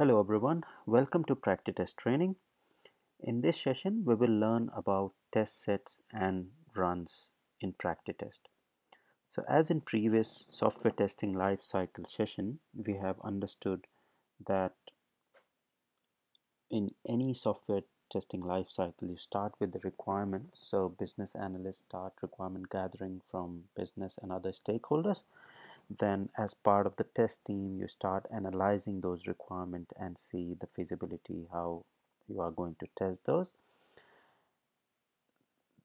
Hello everyone, welcome to PractiTest training. In this session, we will learn about test sets and runs in PractiTest. So as in previous software testing lifecycle session, we have understood that in any software testing lifecycle, you start with the requirements. So business analysts start requirement gathering from business and other stakeholders then as part of the test team you start analyzing those requirements and see the feasibility how you are going to test those.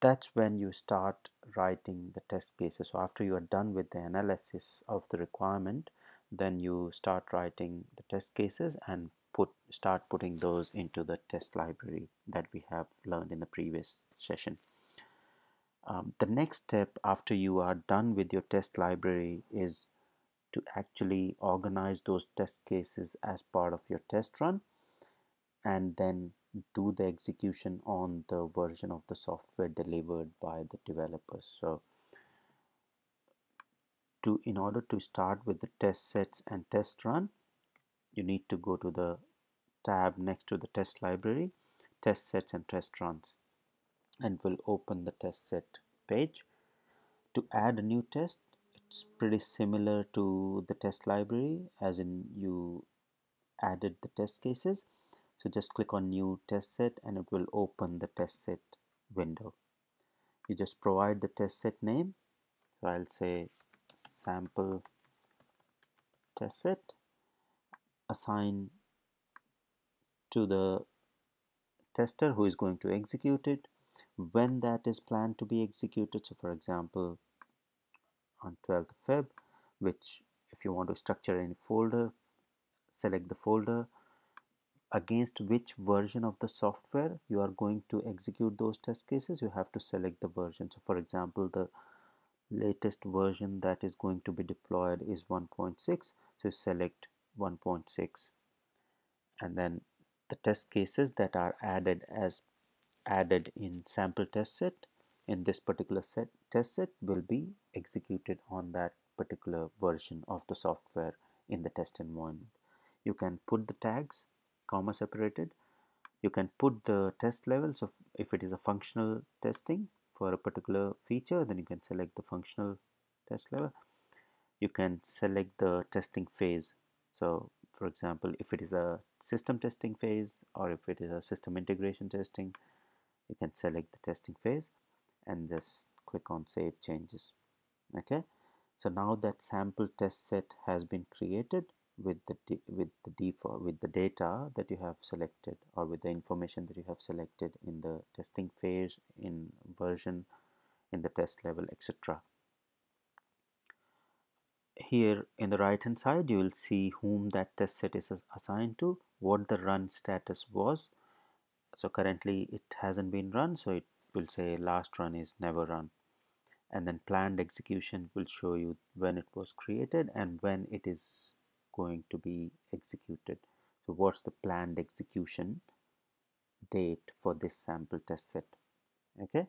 That's when you start writing the test cases. So after you are done with the analysis of the requirement then you start writing the test cases and put start putting those into the test library that we have learned in the previous session. Um, the next step after you are done with your test library is to actually organize those test cases as part of your test run and then do the execution on the version of the software delivered by the developers. So to in order to start with the test sets and test run you need to go to the tab next to the test library test sets and test runs and will open the test set page. To add a new test it's pretty similar to the test library as in you added the test cases. So just click on new test set and it will open the test set window. You just provide the test set name. So I'll say sample test set. Assign to the tester who is going to execute it. When that is planned to be executed so for example on 12th Feb which if you want to structure any folder select the folder against which version of the software you are going to execute those test cases you have to select the version. So for example the latest version that is going to be deployed is 1.6 so select 1.6 and then the test cases that are added as added in sample test set in this particular set test set will be executed on that particular version of the software in the test environment. You can put the tags comma separated. You can put the test levels of if it is a functional testing for a particular feature then you can select the functional test level. You can select the testing phase. So for example if it is a system testing phase or if it is a system integration testing you can select the testing phase and just click on save changes okay? So now that sample test set has been created with the with the default with the data that you have selected or with the information that you have selected in the testing phase in version in the test level etc here in the right hand side you will see whom that test set is assigned to what the run status was. So currently it hasn't been run so it will say last run is never run. And then planned execution will show you when it was created and when it is going to be executed. So what's the planned execution date for this sample test set? Okay?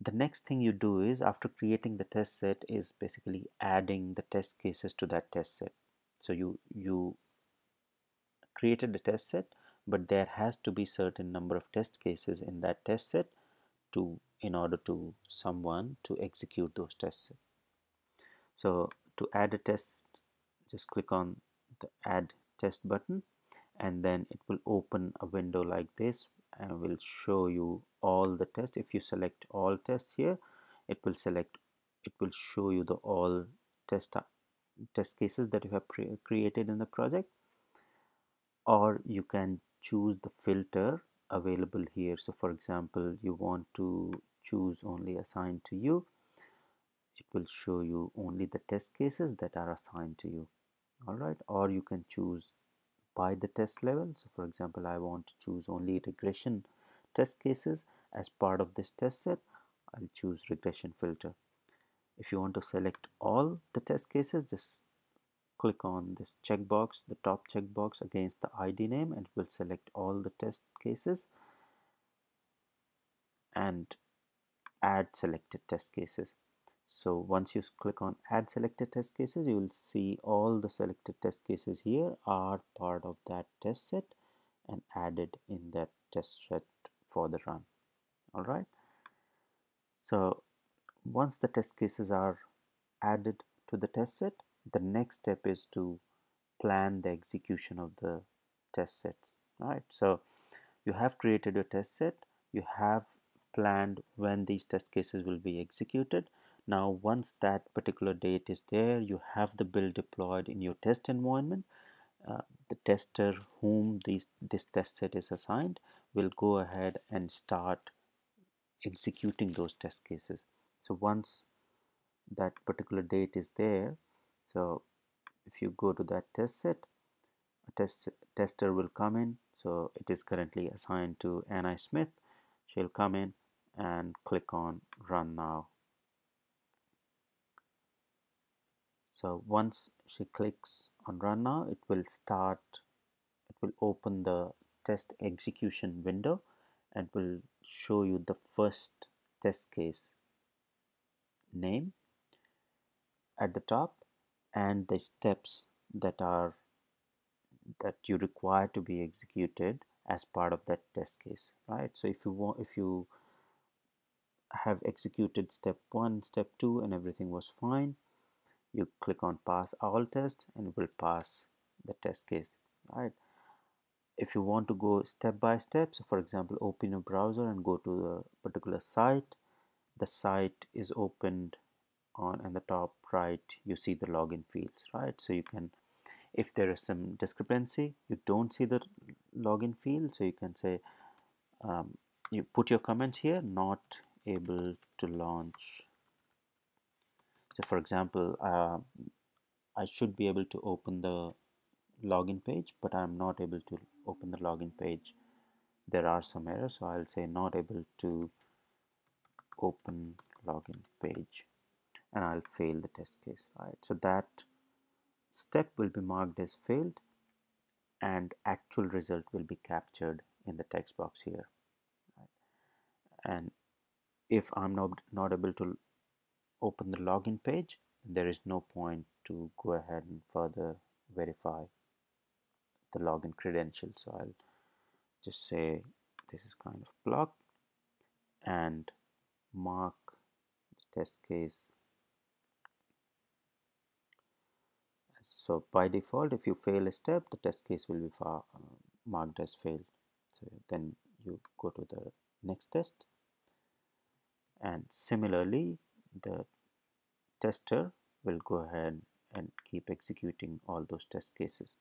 The next thing you do is after creating the test set is basically adding the test cases to that test set. So you you created the test set but there has to be certain number of test cases in that test set to in order to someone to execute those tests. So to add a test just click on the add test button and then it will open a window like this and will show you all the tests. If you select all tests here it will select it will show you the all test test cases that you have created in the project. Or you can choose the filter available here. So for example you want to choose only assigned to you it will show you only the test cases that are assigned to you. All right or you can choose by the test level. So for example I want to choose only regression test cases. As part of this test set I'll choose regression filter. If you want to select all the test cases just click on this checkbox the top checkbox against the ID name and it will select all the test cases and add selected test cases. So once you click on add selected test cases you will see all the selected test cases here are part of that test set and added in that test set for the run. All right so once the test cases are added to the test set the next step is to plan the execution of the test sets. All right so you have created your test set. You have planned when these test cases will be executed. Now once that particular date is there you have the build deployed in your test environment. Uh, the tester whom these this test set is assigned will go ahead and start executing those test cases. So once that particular date is there so if you go to that test set a test tester will come in so it is currently assigned to Anna Smith. She'll come in and click on run now. So once she clicks on run now it will start it will open the test execution window and will show you the first test case name at the top and the steps that are that you require to be executed as part of that test case right? So if you want if you have executed step one step two and everything was fine you click on pass all tests and it will pass the test case right? If you want to go step by step so for example open your browser and go to the particular site the site is opened on in the top right you see the login fields right? So you can if there is some discrepancy you don't see the login field so you can say um, you put your comments here not able to launch. So for example uh, I should be able to open the login page but I'm not able to open the login page. There are some errors so I'll say not able to open login page and I'll fail the test case right? So that step will be marked as failed and actual result will be captured in the text box here. And if I'm not, not able to open the login page there is no point to go ahead and further verify the login credentials so I'll just say this is kind of blocked and mark the test case so by default if you fail a step the test case will be far, uh, marked as failed so then you go to the next test. And similarly the tester will go ahead and keep executing all those test cases.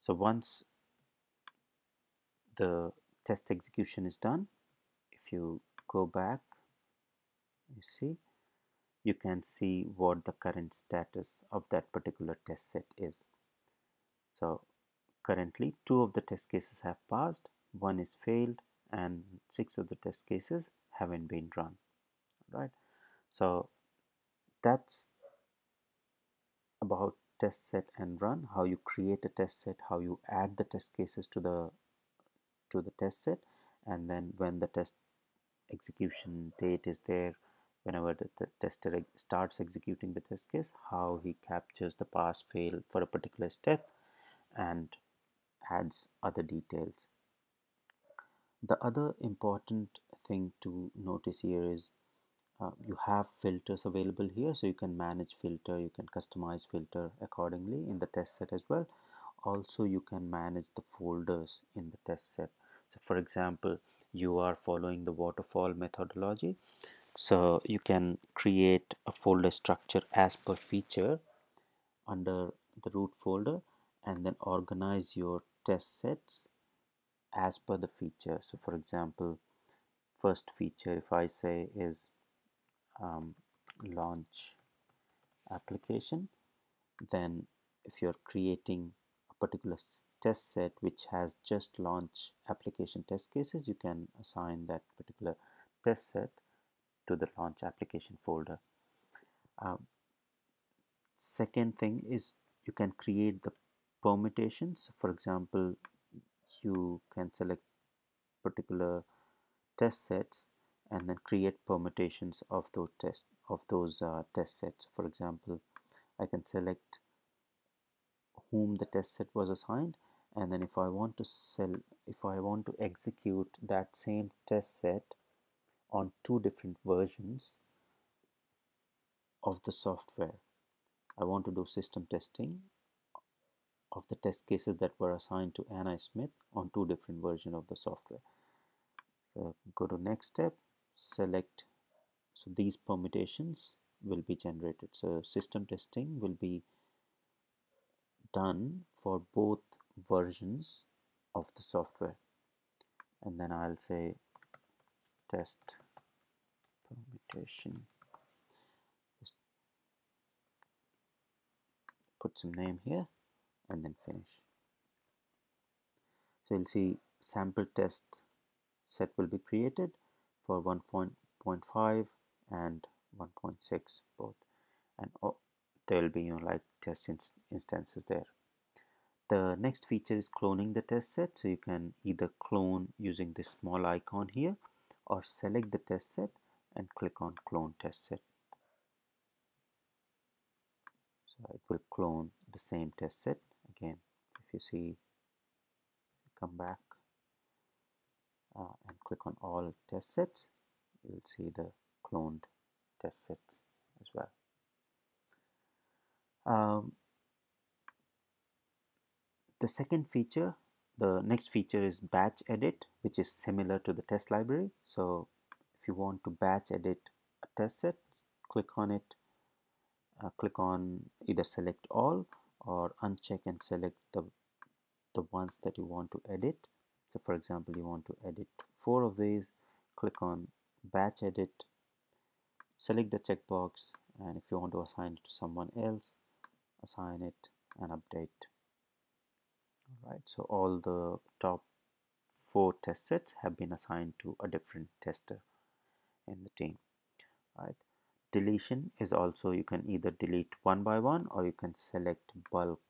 So once the test execution is done if you go back you see you can see what the current status of that particular test set is. So currently two of the test cases have passed, one is failed and six of the test cases haven't been run, right? So that's about test set and run, how you create a test set, how you add the test cases to the to the test set and then when the test execution date is there whenever the, the tester starts executing the test case how he captures the pass fail for a particular step and adds other details. The other important thing to notice here is uh, you have filters available here so you can manage filter you can customize filter accordingly in the test set as well. Also you can manage the folders in the test set. So for example you are following the waterfall methodology so you can create a folder structure as per feature under the root folder and then organize your test sets as per the feature. So for example first feature if I say is um, launch application then if you're creating a particular test set which has just launch application test cases you can assign that particular test set to the launch application folder. Um, second thing is you can create the permutations. For example, you can select particular test sets and then create permutations of those test of those uh, test sets for example I can select whom the test set was assigned and then if I want to sell if I want to execute that same test set on two different versions of the software. I want to do system testing of the test cases that were assigned to Anna Smith on two different versions of the software. So go to next step select so these permutations will be generated. So system testing will be done for both versions of the software. And then I'll say test permutation. Just put some name here and then finish. So you'll see sample test set will be created for 1.5 and 1.6 both. And oh, there will be you know like test inst instances there. The next feature is cloning the test set. So you can either clone using this small icon here or select the test set and click on clone test set. So it will clone the same test set. Again if you see come back uh, and click on all test sets you will see the cloned test sets as well. Um, the second feature the next feature is batch edit which is similar to the test library. So if you want to batch edit a test set click on it. Uh, click on either select all or uncheck and select the the ones that you want to edit. So for example you want to edit four of these. Click on batch edit. Select the checkbox. And if you want to assign it to someone else assign it and update right so all the top four test sets have been assigned to a different tester in the team right? Deletion is also you can either delete one by one or you can select bulk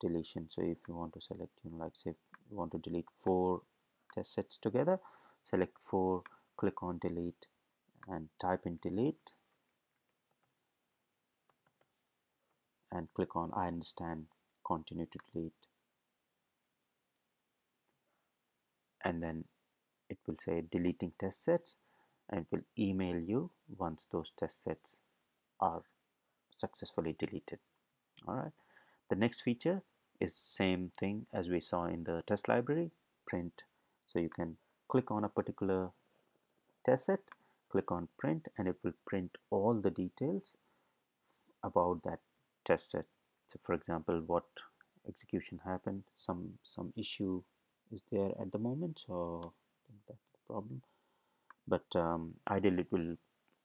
deletion. So if you want to select you know like say you want to delete four test sets together select four click on delete and type in delete and click on I understand continue to delete and then it will say deleting test sets and it will email you once those test sets are successfully deleted. All right. The next feature is same thing as we saw in the test library print. So you can click on a particular test set click on print and it will print all the details about that test set. So for example what execution happened some some issue is there at the moment so that's the problem. But um, ideally it will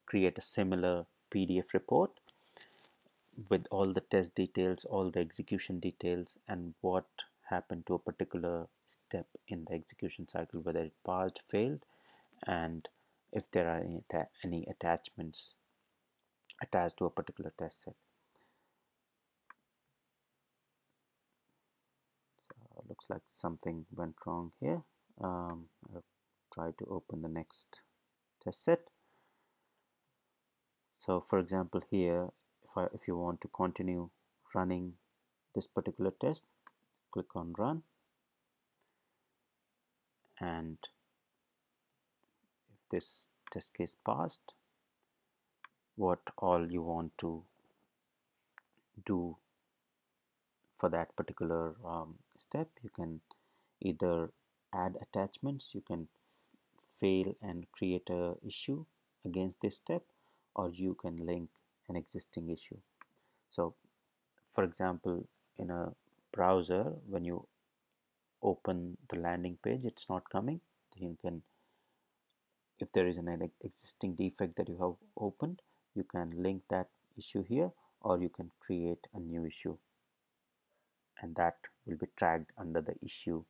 create a similar PDF report with all the test details all the execution details and what happened to a particular step in the execution cycle whether it passed failed and if there are any, any attachments attached to a particular test set so looks like something went wrong here. Um, I'll try to open the next test set. So for example here if I if you want to continue running this particular test click on run. And if this test case passed what all you want to do for that particular um, step you can either add attachments you can fail and create a issue against this step or you can link an existing issue. So for example in a browser when you open the landing page it's not coming. You can if there is an existing defect that you have opened you can link that issue here or you can create a new issue and that will be tagged under the issue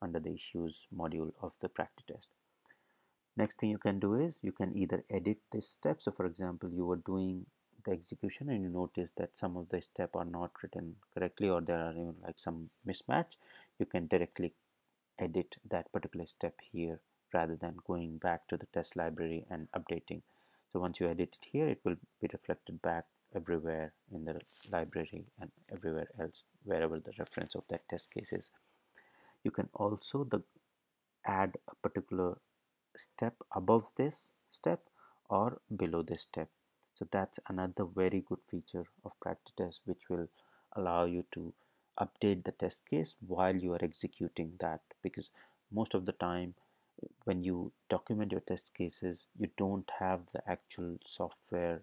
under the issues module of the PractiTest. Next thing you can do is you can either edit this step. So for example you were doing the execution and you notice that some of the step are not written correctly or there are even like some mismatch. You can directly edit that particular step here rather than going back to the test library and updating. So once you edit it here it will be reflected back everywhere in the library and everywhere else wherever the reference of that test case is. You can also the add a particular step above this step or below this step. So that's another very good feature of PractiTest which will allow you to update the test case while you are executing that. Because most of the time when you document your test cases you don't have the actual software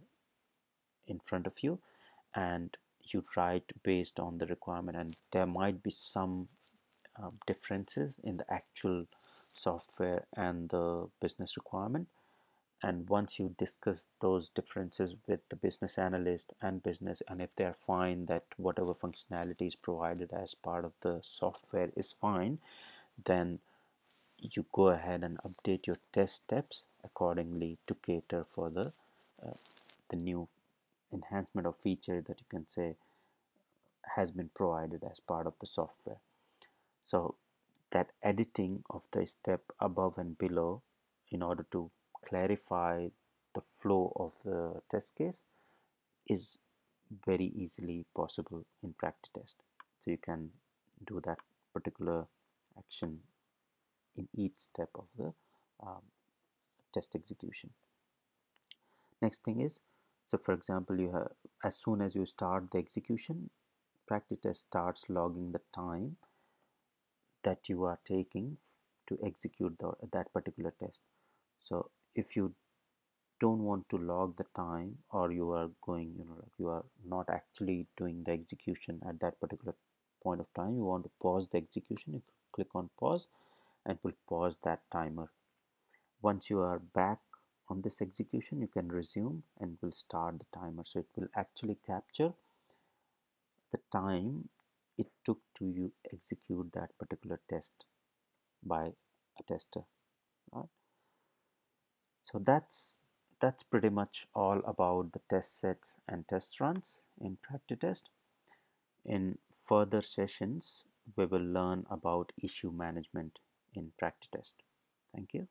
in front of you and you write based on the requirement. And there might be some um, differences in the actual software and the business requirement. And once you discuss those differences with the business analyst and business and if they are fine that whatever functionality is provided as part of the software is fine then you go ahead and update your test steps accordingly to cater for the uh, the new enhancement of feature that you can say has been provided as part of the software so that editing of the step above and below in order to clarify the flow of the test case is very easily possible in PractiTest. So you can do that particular action in each step of the um, test execution. Next thing is, so for example, you have as soon as you start the execution, PractiTest starts logging the time that you are taking to execute the, that particular test. So if you don't want to log the time or you are going you know you are not actually doing the execution at that particular point of time you want to pause the execution you click on pause and will pause that timer once you are back on this execution you can resume and will start the timer so it will actually capture the time it took to you execute that particular test by a tester right so that's that's pretty much all about the test sets and test runs in PractiTest. In further sessions, we will learn about issue management in PractiTest. Thank you.